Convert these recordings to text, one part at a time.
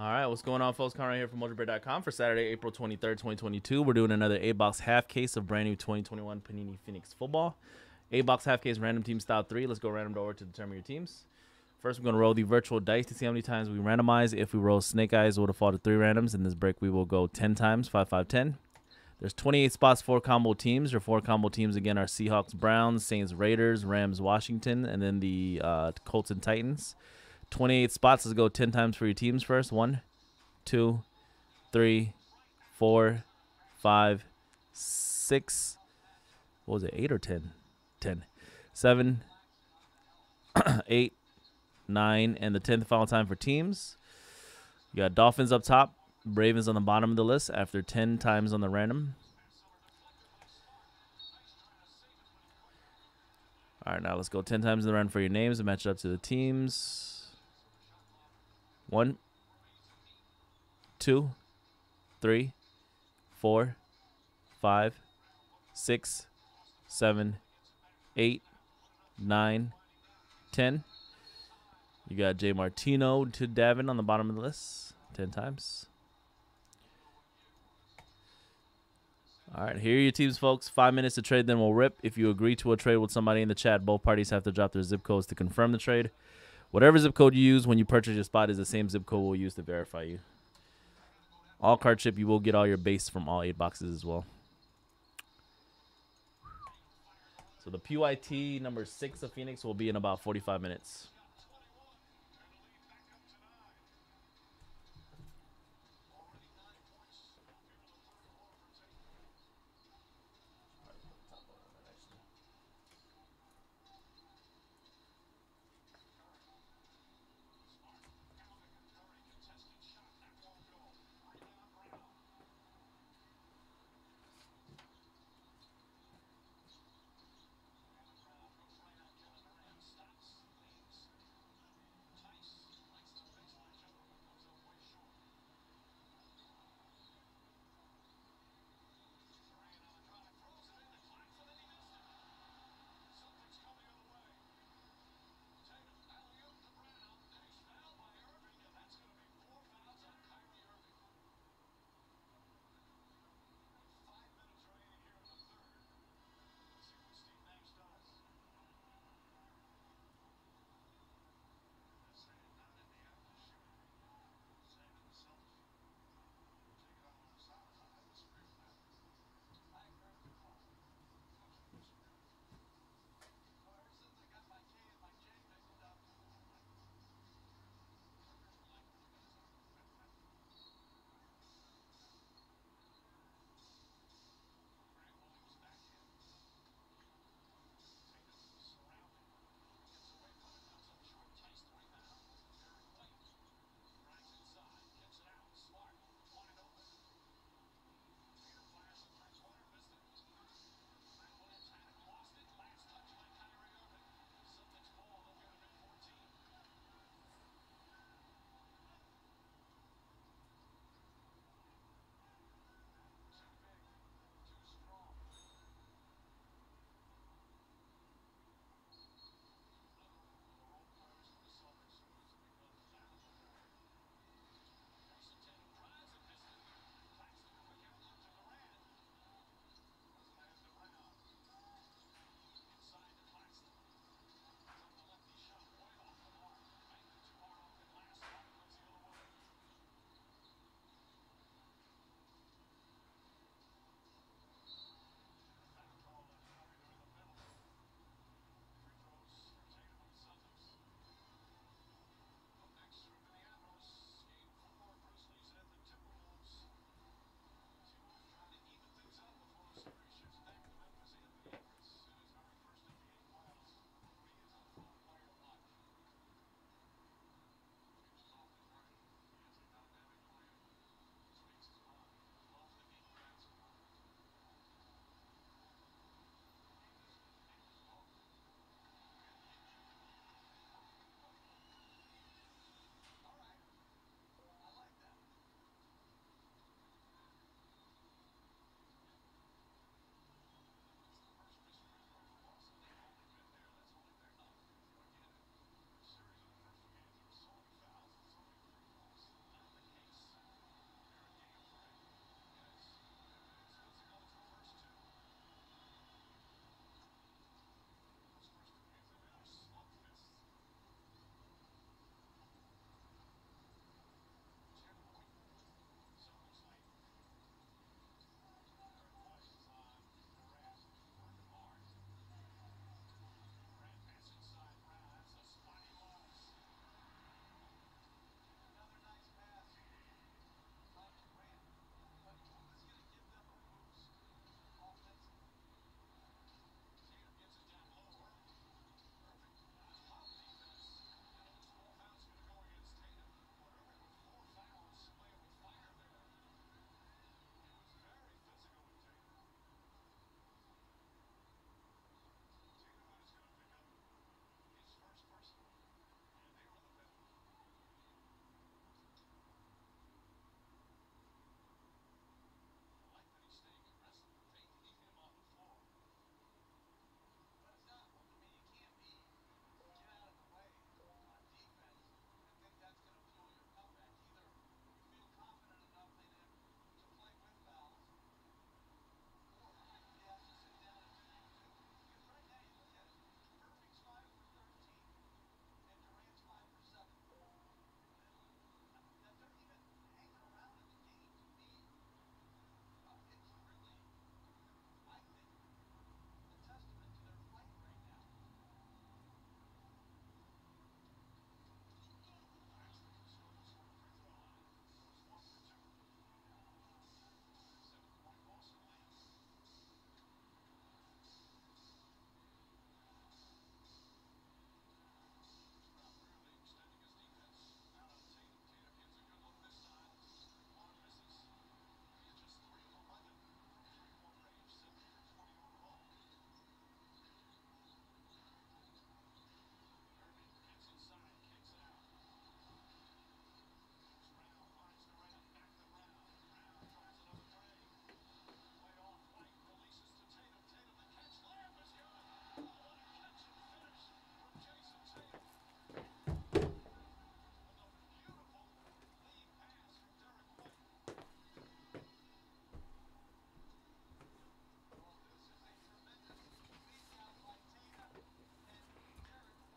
All right, what's going on, folks? Conrad here from MojoBreak.com for Saturday, April 23rd, 2022. We're doing another 8-box half case of brand new 2021 Panini Phoenix football. 8-box half case random team style 3. Let's go random over to determine your teams. First, we're going to roll the virtual dice to see how many times we randomize. If we roll snake eyes, it will default to 3 randoms. In this break, we will go 10 times, 5, 5, 10. There's 28 spots for combo teams. Your four combo teams, again, are Seahawks, Browns, Saints, Raiders, Rams, Washington, and then the uh, Colts and Titans. 28 spots. Let's go 10 times for your teams first. One, two, three, four, five, six. What was it? Eight or 10? 10. Seven, eight, nine, and the 10th final time for teams. You got Dolphins up top, Ravens on the bottom of the list after 10 times on the random. All right, now let's go 10 times in the run for your names and match it up to the teams. One, two, three, four, five, six, seven, eight, nine, ten. You got Jay Martino to Davin on the bottom of the list, ten times. All right, here are your teams, folks. Five minutes to trade, then we'll rip. If you agree to a trade with somebody in the chat, both parties have to drop their zip codes to confirm the trade. Whatever zip code you use when you purchase your spot is the same zip code we'll use to verify you. All card chip, you will get all your base from all eight boxes as well. So the PYT number six of Phoenix will be in about 45 minutes.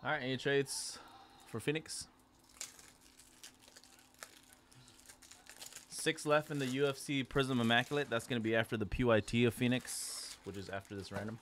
All right, any trades for Phoenix? Six left in the UFC Prizm Immaculate. That's going to be after the PYT of Phoenix, which is after this random.